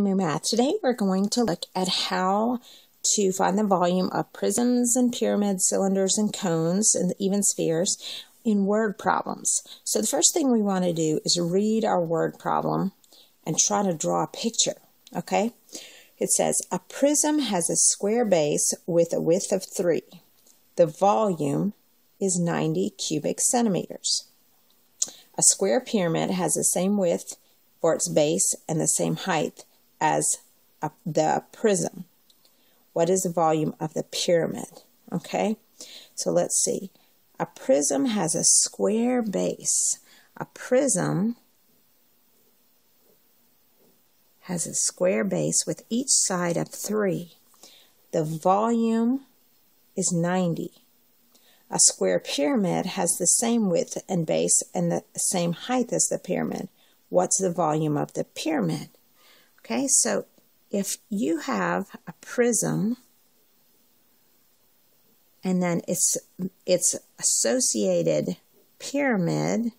Moo Math. Today we're going to look at how to find the volume of prisms and pyramids, cylinders and cones, and even spheres in word problems. So the first thing we want to do is read our word problem and try to draw a picture, okay? It says, a prism has a square base with a width of 3. The volume is 90 cubic centimeters. A square pyramid has the same width for its base and the same height as a, the prism. What is the volume of the pyramid? Okay, so let's see. A prism has a square base. A prism has a square base with each side of 3. The volume is 90. A square pyramid has the same width and base and the same height as the pyramid. What's the volume of the pyramid? Okay, so if you have a prism and then its its associated pyramid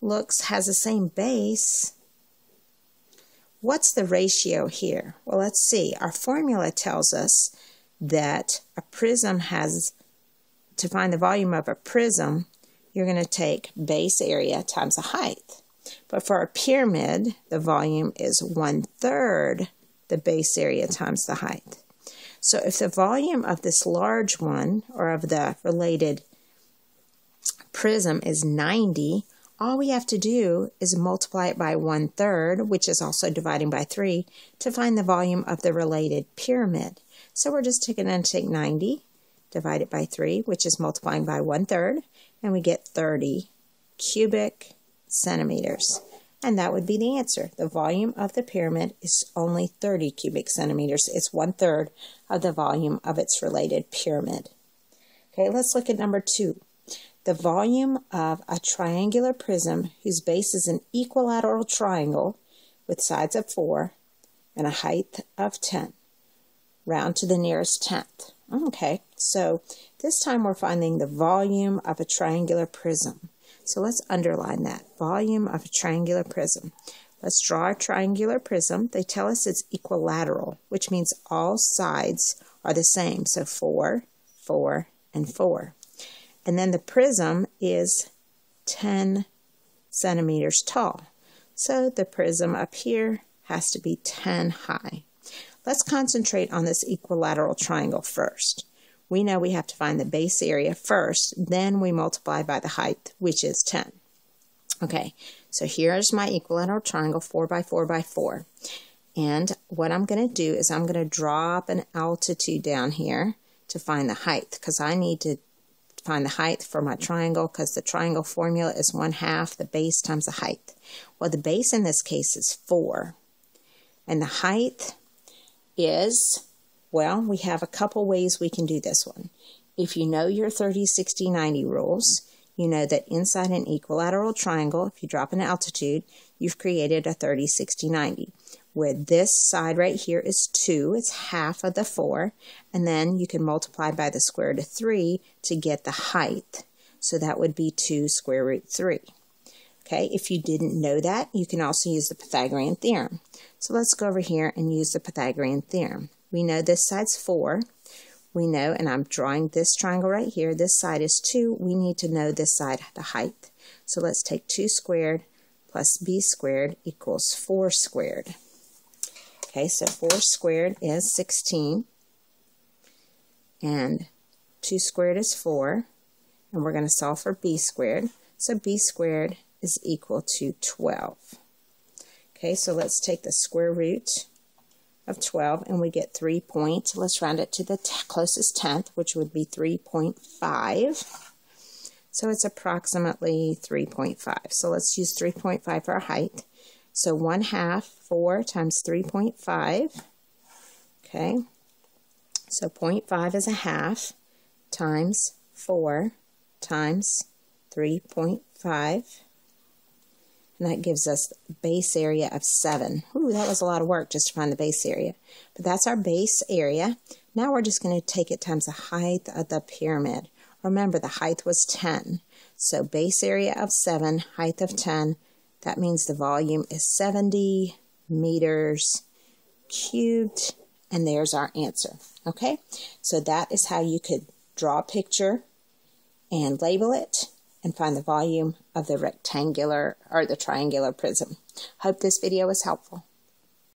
looks has the same base what's the ratio here? Well let's see. Our formula tells us that a prism has to find the volume of a prism you're going to take base area times the height but for a pyramid, the volume is one third the base area times the height. So if the volume of this large one, or of the related prism, is 90, all we have to do is multiply it by one third, which is also dividing by 3, to find the volume of the related pyramid. So we're just taking and take 90, divide it by 3, which is multiplying by one third, and we get 30 cubic centimeters. And that would be the answer. The volume of the pyramid is only 30 cubic centimeters. It's one third of the volume of its related pyramid. Okay, let's look at number two. The volume of a triangular prism whose base is an equilateral triangle with sides of 4 and a height of 10. Round to the nearest tenth. Okay, so this time we're finding the volume of a triangular prism. So let's underline that. Volume of a triangular prism. Let's draw a triangular prism. They tell us it's equilateral, which means all sides are the same. So 4, 4, and 4. And then the prism is 10 centimeters tall. So the prism up here has to be 10 high. Let's concentrate on this equilateral triangle first we know we have to find the base area first, then we multiply by the height, which is 10. Okay, so here's my equilateral triangle, 4 by 4 by 4. And what I'm going to do is I'm going to drop an altitude down here to find the height, because I need to find the height for my triangle, because the triangle formula is 1 half the base times the height. Well, the base in this case is 4. And the height is well, we have a couple ways we can do this one. If you know your 30, 60, 90 rules, you know that inside an equilateral triangle, if you drop an altitude, you've created a 30, 60, 90. Where this side right here is 2, it's half of the 4, and then you can multiply by the square root of 3 to get the height. So that would be 2 square root 3. Okay, if you didn't know that, you can also use the Pythagorean theorem. So let's go over here and use the Pythagorean theorem. We know this side's 4. We know, and I'm drawing this triangle right here, this side is 2. We need to know this side, the height. So let's take 2 squared plus b squared equals 4 squared. Okay, so 4 squared is 16. And 2 squared is 4. And we're going to solve for b squared. So b squared is equal to 12. Okay, so let's take the square root of 12 and we get 3 point, let's round it to the closest tenth, which would be 3.5. So it's approximately 3.5. So let's use 3.5 for our height. So 1 half 4 times 3.5. Okay. So 0.5 is a half times 4 times 3.5 and that gives us base area of 7. Ooh, that was a lot of work just to find the base area. But that's our base area. Now we're just going to take it times the height of the pyramid. Remember, the height was 10. So base area of 7, height of 10. That means the volume is 70 meters cubed, and there's our answer. Okay, so that is how you could draw a picture and label it and find the volume of the rectangular or the triangular prism. Hope this video was helpful.